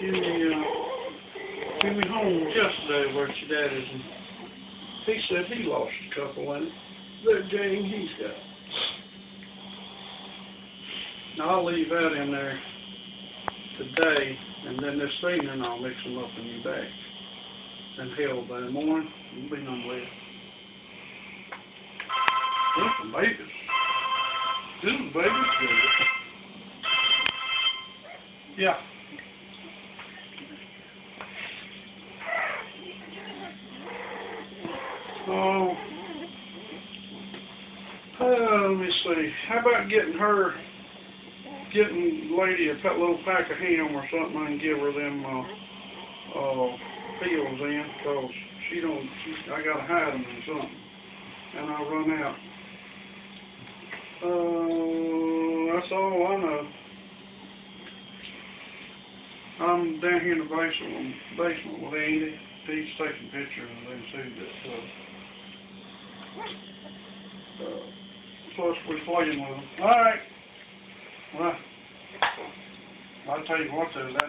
Jimmy, uh, Jimmy Holmes yesterday where your dad is, and he said he lost a couple in. That Jane he's got. Now I'll leave that in there today, and then this evening I'll mix them up in your bag. And hell, by the morning, it'll be none left. Look, some babies. This is babies. Yeah. Oh, uh, let me see. How about getting her, getting lady a pa- little pack of ham or something and give her them, uh, uh, peels in, cause she don't, she, I gotta hide them in something. And I'll run out. Uh, that's all I know. I'm down here in the basement, basement with Andy. He's taking pictures them too, that, uh, uh, plus we're playing with them. All right. Well, I'll tell you what though,